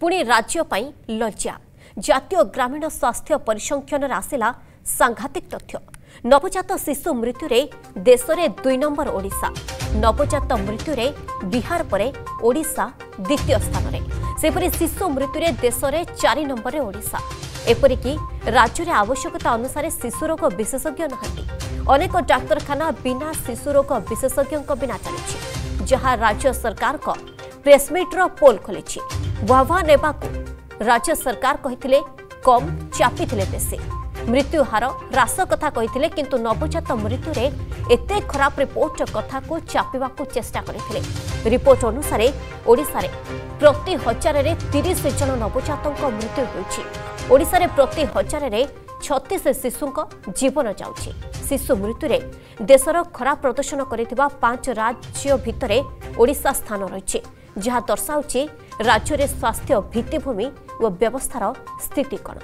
ପୁଣି ରାଜ୍ୟ ପାଇଁ ଲଜ୍ଜା ଜାତୀୟ ଗ୍ରାମୀଣ ସ୍ୱାସ୍ଥ୍ୟ ପରିସଂଖ୍ୟାନରେ ଆସିଲା ସାଂଘାତିକ ତଥ୍ୟ ନବଜାତ ଶିଶୁ ମୃତ୍ୟୁରେ ଦେଶରେ ଦୁଇ ନମ୍ବର ଓଡ଼ିଶା ନବଜାତ ମୃତ୍ୟୁରେ ବିହାର ପରେ ଓଡ଼ିଶା ଦ୍ୱିତୀୟ ସ୍ଥାନରେ ସେପରି ଶିଶୁ ମୃତ୍ୟୁରେ ଦେଶରେ ଚାରି ନମ୍ବରରେ ଓଡ଼ିଶା ଏପରିକି ରାଜ୍ୟରେ ଆବଶ୍ୟକତା ଅନୁସାରେ ଶିଶୁରୋଗ ବିଶେଷଜ୍ଞ ନାହାନ୍ତି ଅନେକ ଡାକ୍ତରଖାନା ବିନା ଶିଶୁରୋଗ ବିଶେଷଜ୍ଞଙ୍କ ବିନା ଚାଲିଛି ଯାହା ରାଜ୍ୟ ସରକାରଙ୍କ ପ୍ରେସ୍ମିଟ୍ର ପୋଲ୍ ଖୋଲିଛି ୱାଭା ନେବାକୁ ରାଜ୍ୟ ସରକାର କହିଥିଲେ କମ୍ ଚାପିଥିଲେ ବେଶୀ ମୃତ୍ୟୁହାର ହ୍ରାସ କଥା କହିଥିଲେ କିନ୍ତୁ ନବଜାତ ମୃତ୍ୟୁରେ ଏତେ ଖରାପ ରିପୋର୍ଟ କଥାକୁ ଚାପିବାକୁ ଚେଷ୍ଟା କରିଥିଲେ ରିପୋର୍ଟ ଅନୁସାରେ ଓଡ଼ିଶାରେ ପ୍ରତି ହଜାରରେ ତିରିଶ ଜଣ ନବଜାତଙ୍କ ମୃତ୍ୟୁ ହେଉଛି ଓଡ଼ିଶାରେ ପ୍ରତି ହଜାରରେ ଛତିଶ ଶିଶୁଙ୍କ ଜୀବନ ଯାଉଛି ଶିଶୁ ମୃତ୍ୟୁରେ ଦେଶର ଖରାପ ପ୍ରଦର୍ଶନ କରିଥିବା ପାଞ୍ଚ ରାଜ୍ୟ ଭିତରେ ଓଡ଼ିଶା ସ୍ଥାନ ରହିଛି ଯାହା ଦର୍ଶାଉଛି ରାଜ୍ୟରେ ସ୍ୱାସ୍ଥ୍ୟ ଭିତ୍ତିଭୂମି ଓ ବ୍ୟବସ୍ଥାର ସ୍ଥିତି କ'ଣ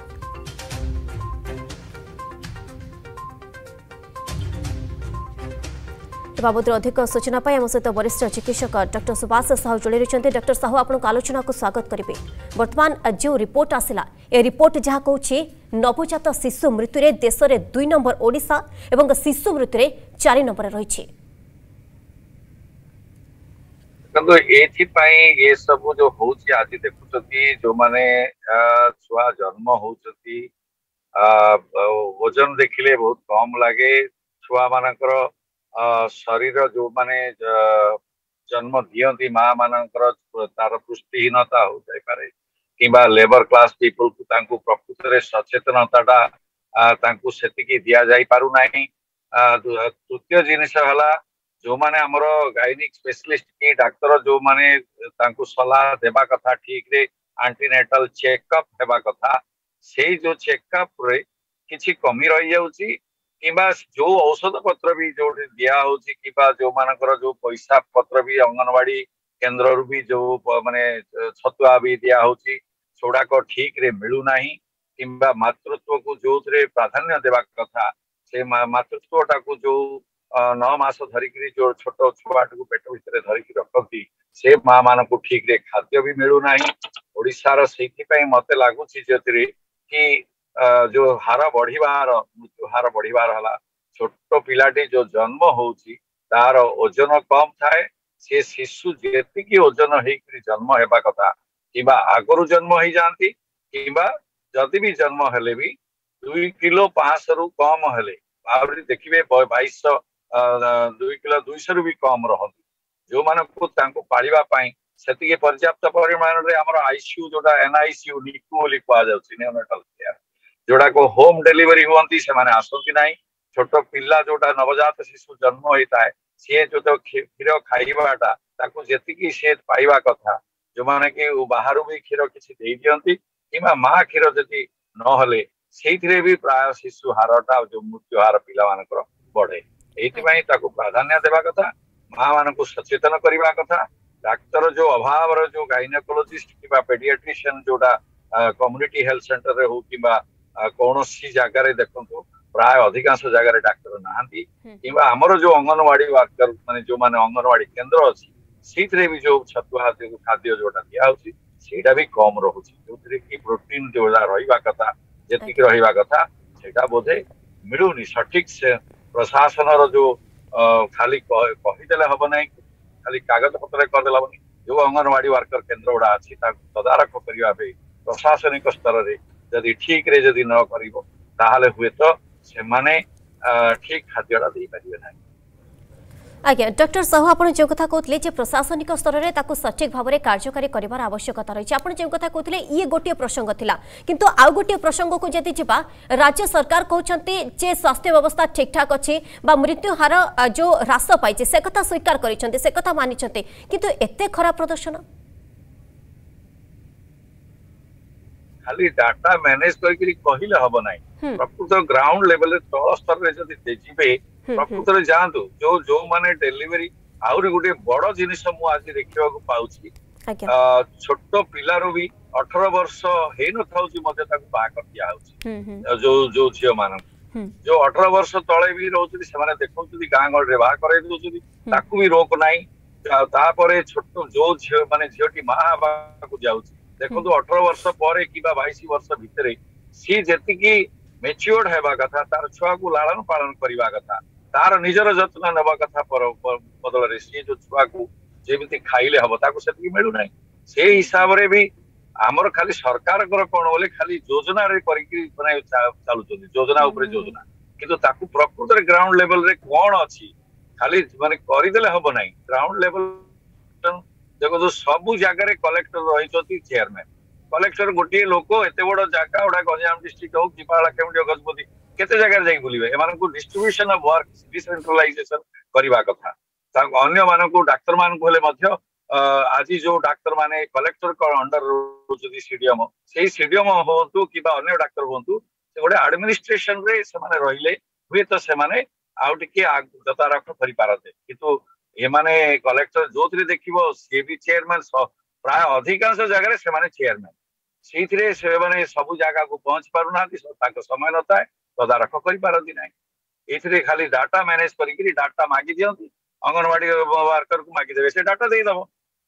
ଏ ବାବଦରେ ଅଧିକ ସୂଚନା ପାଇଁ ଆମ ସହିତ ବରିଷ୍ଠ ଚିକିତ୍ସକ ଡକ୍ଟର ସୁବାସ ସାହୁ ଯୋଡ଼ି ରହିଛନ୍ତି ଡକ୍ଟର ସାହୁ ଆପଣଙ୍କ ଆଲୋଚନାକୁ ସ୍ୱାଗତ କରିବେ ବର୍ତ୍ତମାନ ଯେଉଁ ରିପୋର୍ଟ ଆସିଲା ଏ ରିପୋର୍ଟ ଯାହା କହୁଛି ନବଜାତ ଶିଶୁ ମୃତ୍ୟୁରେ ଦେଶରେ ଦୁଇ ନମ୍ବର ଓଡ଼ିଶା ଏବଂ ଶିଶୁ ମୃତ୍ୟୁରେ ଚାରି ନମ୍ବରରେ ରହିଛି देखो एपाई ये सब जो हूँ आज देखुं जो मैंने छुआ जन्म हो वजन देखिले बहुत कम लगे छुआ मान शरीर जो मैंने जन्म दिखती माँ मान तार पुष्टिहीनता हो जाए कि लेबर क्लास पीपल को प्रकृत सचेतनता से दि जा तृतीय जिनस जो माने हमरो गायनिक स्पेशलिस्ट की डॉक्टर जो माने तांकु सलाह देबा कथा ठीक रे एंटीनेटल चेकअप हेबा कथा से जो चेकअप रे किछि कमी रही जाउची किबा जो औषध पत्र भी जो दिया होची किबा जो मानकर जो पैसा पत्र भी अंगनवाड़ी केंद्र रु भी जो माने छतुआ भी दिया होची छोड़ा को ठीक रे मिलू नाही किंबा मातृत्व को जो थरे प्राधान्य देबा कथा से मातृत्व टा को जो ନଅ ମାସ ଧରିକିରି ଯୋଉ ଛୋଟ ଛୁଆଟିକୁ ପେଟ ଭିତରେ ଧରିକି ରଖନ୍ତି ସେ ମା ମାନଙ୍କୁ ଠିକରେ ଖାଦ୍ୟ ବି ମିଳୁନାହିଁ ଓଡିଶାର ସେଇଥିପାଇଁ ମତେ ଲାଗୁଛି ଯେଉଁଥିରେ କି ଯୋଉ ହାର ବଢିବାର ମୃତ୍ୟୁ ହାର ବଢିବାର ହେଲା ଛୋଟ ପିଲାଟି ଯୋଉ ଜନ୍ମ ହଉଛି ତାର ଓଜନ କମ ଥାଏ ସେ ଶିଶୁ ଯେତିକି ଓଜନ ହେଇକିରି ଜନ୍ମ ହେବା କଥା କିମ୍ବା ଆଗରୁ ଜନ୍ମ ହେଇଯାନ୍ତି କିମ୍ବା ଯଦି ବି ଜନ୍ମ ହେଲେ ବି ଦୁଇ କିଲୋ ପାଞ୍ଚଶହରୁ କମ ହେଲେ ଆହୁରି ଦେଖିବେ ବାଇଶଶହ दुई किलो दुईश रु भी कम रहा जो मानक पाई से पर्याप्त परिमाण में आम आईसीयू जो एनआईसीयू निकुली कहुनेटाल केयार जोड़ा को होम डेलीवरी हमें से मैंने आसती ना छोट पा जोटा नवजात शिशु जन्म होता है सी जो क्षीर खाइबाटा जी सी पाइबा कथा जो मैंने कि बाहर भी क्षीर किसी दिखती कि माँ क्षीर जी ना से प्राय शिशु हार जो मृत्यु हार पा बढ़े ताको प्राधान्य देवा कथा माँ मान को सचेतन करवा कथा डाक्तर जो अभाव जो गाइनाकोलोजिस्ट कि पेडियाट्रिशियन जोटा कम्युनिटी हेल्थ सेन्टर रे हो कि कौन सी जगार देखो प्राय अधिकांश जगह डाक्तर नहांती जो अंगनवाड़ी वर्कर माने जो माने अंगनवाड़ी केंद्र अछि सीतरे भी जो छतुआ खाद्य जो दिया होछि भी कम रहूछि जो थरे कि प्रोटीन जो रही कथा जति रही कथा से बोधे मिलूनी सठीक से ପ୍ରଶାସନର ଯୋଉ ଖାଲି କହିଦେଲେ ହବ ନାହିଁ ଖାଲି କାଗଜ ପତ୍ରରେ କରିଦେଲେ ହବନି ଯୋଉ ଅଙ୍ଗନବାଡି ୱାର୍କର କେନ୍ଦ୍ର ଗୁଡା ଅଛି ତାକୁ ତଦାରଖ କରିବା ପାଇଁ ପ୍ରଶାସନିକ ସ୍ତରରେ ଯଦି ଠିକରେ ଯଦି ନ କରିବ ତାହେଲେ ହୁଏତ ସେମାନେ ଠିକ ଖାଦ୍ୟଟା ଦେଇପାରିବେ ନାହିଁ আজ্ঞা ডক্টর সাহু আপনার যে কথা কৌলে যে প্রশাসনিক স্তরের তাকে সঠিক ভাবে কার্যকারী করার আবশ্যকতা রয়েছে আপনার যে কথা কৌলে ইয়ে গোটিয়ে প্রসঙ্গ লা কিন্তু আউ গোটিয়ে প্রসঙ্গক যদি যা রাজ্য সরকার কৌন যে স্বাস্থ্য ব্যবস্থা ঠিকঠাক অছি বা মৃত্যু হার যে হ্রাস পাইছে সে কথা স্বীকার করেছেন সে কথা মানিছেন কিন্তু এত খারাপ প্রদর্শন ଖାଲି ଡାଟା ମ୍ୟାନେଜ କରିକି କହିଲେ ହବ ନାହିଁ ପ୍ରକୃତ ଗ୍ରାଉଣ୍ଡ ଲେଭେଲରେ ତଳ ସ୍ତରରେ ଯଦି ଯିବେ ପ୍ରକୃତରେ ଯାଆନ୍ତୁ ଯୋଉ ଯୋଉମାନେ ଡେଲିଭରି ଆହୁରି ଗୋଟେ ବଡ ଜିନିଷ ମୁଁ ଆଜି ଦେଖିବାକୁ ପାଉଛି ଛୋଟ ପିଲାରୁ ବି ଅଠର ବର୍ଷ ହେଇନଥାଉଛି ମଧ୍ୟ ତାକୁ ବାହା କରିଦିଆହଉଛି ଯୋଉ ଯୋଉ ଝିଅ ମାନଙ୍କୁ ଯୋଉ ଅଠର ବର୍ଷ ତଳେ ବି ରହୁଛନ୍ତି ସେମାନେ ଦେଖଉଛନ୍ତି ଗାଁ ଗହଳିରେ ବାହା କରାଇ ଦଉଛନ୍ତି ତାକୁ ବି ରୋକ ନାହିଁ ତାପରେ ଛୋଟ ଯୋଉ ଝିଅ ମାନେ ଝିଅଟି ମା ହେବାକୁ ଯାଉଛି ଦେଖନ୍ତୁ ଅଠର ବର୍ଷ ପରେ କିମ୍ବା ବାଇଶ ବର୍ଷ ଭିତରେ ସିଏ ଯେତିକି ମେଚ୍ୟୁର୍ଡ ହେବା କଥା ତାର ଛୁଆକୁ ଲାଳନ ପାଳନ କରିବା କଥା ତାର ନିଜର ଯତ୍ନ ନେବା କଥା ବଦଳରେ ସିଏ ଯୋଉ ଛୁଆକୁ ଯେମିତି ଖାଇଲେ ହବ ତାକୁ ସେତିକି ମିଳୁନାହିଁ ସେଇ ହିସାବରେ ବି ଆମର ଖାଲି ସରକାରଙ୍କର କଣ ବୋଲି ଖାଲି ଯୋଜନାରେ କରିକି ମାନେ ଚାଲୁଛନ୍ତି ଯୋଜନା ଉପରେ ଯୋଜନା କିନ୍ତୁ ତାକୁ ପ୍ରକୃତରେ ଗ୍ରାଉଣ୍ଡ ଲେଭଲରେ କଣ ଅଛି ଖାଲି ମାନେ କରିଦେଲେ ହବ ନାହିଁ ଗ୍ରାଉଣ୍ଡ ଲେଭଲ ଦେଖନ୍ତୁ ସବୁ ଜାଗାରେ କଲେକ୍ଟର ରହିଛନ୍ତି ଚେୟାରମ୍ୟାନ କଲେକ୍ଟର ଗୋଟିଏ ଲୋକ ଏତେ ବଡ ଜାଗା ଗୁଡା ଗଞ୍ଜାମ ଡିଷ୍ଟ୍ରିକ୍ଟ ହଉ କିମ୍ବା କେଉଁଠି ଗଜପତି କେତେ ଜାଗାରେ ଯାଇ ବୁଲିବେ ଏମାନଙ୍କୁ ଡିଷ୍ଟ୍ରିବ୍ୟୁସନ ଅଫ ୱାର୍କ ଡିସେଣ୍ଟ୍ରାଲାଇଜେସନ କରିବା କଥା ଅନ୍ୟମାନଙ୍କୁ ଡାକ୍ତରମାନଙ୍କୁ ହେଲେ ମଧ୍ୟ ଆଜି ଯୋଉ ଡାକ୍ତରମାନେ କଲେକ୍ଟର ଅଣ୍ଡର ରହୁଛନ୍ତି ସିଡିଏମ ସେଇ ସିଡିଏମ ହୁଅନ୍ତୁ କିମ୍ବା ଅନ୍ୟ ଡାକ୍ତର ହୁଅନ୍ତୁ ସେ ଗୋଟେ ଆଡମିନିଷ୍ଟ୍ରେସନରେ ସେମାନେ ରହିଲେ ହୁଏତ ସେମାନେ ଆଉ ଟିକେ ଗତାରଖ କରିପାରନ୍ତେ କିନ୍ତୁ ଏମାନେ କଲେକ୍ଟର ଯୋଉଥିରେ ଦେଖିବ ସିଏ ବି ଚେୟାରମ୍ୟାନ ପ୍ରାୟ ଅଧିକାଂଶ ଜାଗାରେ ସେମାନେ ଚେୟାରମ୍ୟାନ ସେଇଥିରେ ସେମାନେ ସବୁ ଜାଗାକୁ ପହଞ୍ଚି ପାରୁନାହାନ୍ତି ତାଙ୍କ ସମୟ ନଥାଏ ତଦାରଖ କରିପାରନ୍ତି ନାହିଁ ଏଥିରେ ଖାଲି ଡାଟା ମ୍ୟାନେଜ କରିକିରି ଡାଟା ମାଗି ଦିଅନ୍ତି ଅଙ୍ଗନବାଡି ୱାର୍କରକୁ ମାଗିଦେବେ ସେ ଡାଟା ଦେଇଦବ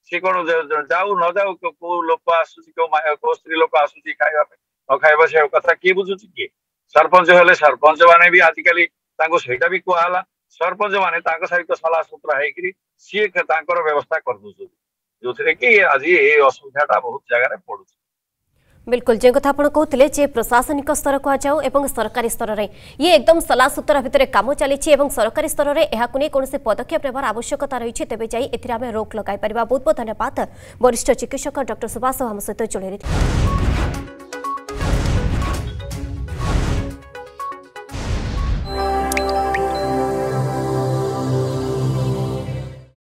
ସେ କଣ ଯାଉ ନ ଯାଉ କୋଉ ଲୋକ ଆସୁଛି କୋଉ କୋଉ ସ୍ତ୍ରୀ ଲୋକ ଆସୁଛି ଖାଇବା ପାଇଁ ନ ଖାଇବା ସେ କଥା କିଏ ବୁଝୁଛି କିଏ ସରପଞ୍ଚ ହେଲେ ସରପଞ୍ଚ ମାନେ ବି ଆଜିକାଲି ତାଙ୍କୁ ସେଇଟା ବି କୁହାହେଲା ସରପଞ୍ଚ ମାନେ ତାଙ୍କ ସହିତ ସଲାସୁତୁରା ହେଇକିରି ସିଏ ତାଙ୍କର ବ୍ୟବସ୍ଥା କରିଦେଉଛନ୍ତି ଯୋଉଥିରେ କି ଆଜି ଏଇ ଅସୁବିଧାଟା ବହୁତ ଜାଗାରେ ପଡୁଛି बिल्कुल जो कथा आप कहते प्रशासनिक स्तर कहु सरकारी स्तर में ये एकदम सलासुतरा भितर कम चली सरकारी स्तर में यह कौन पदक्षेप नेबार आवश्यकता रही तेज जाए रोक लगे बहुत बहुत धन्यवाद वरिष्ठ चिकित्सक डॉक्टर सुभाष आम सहित जोड़े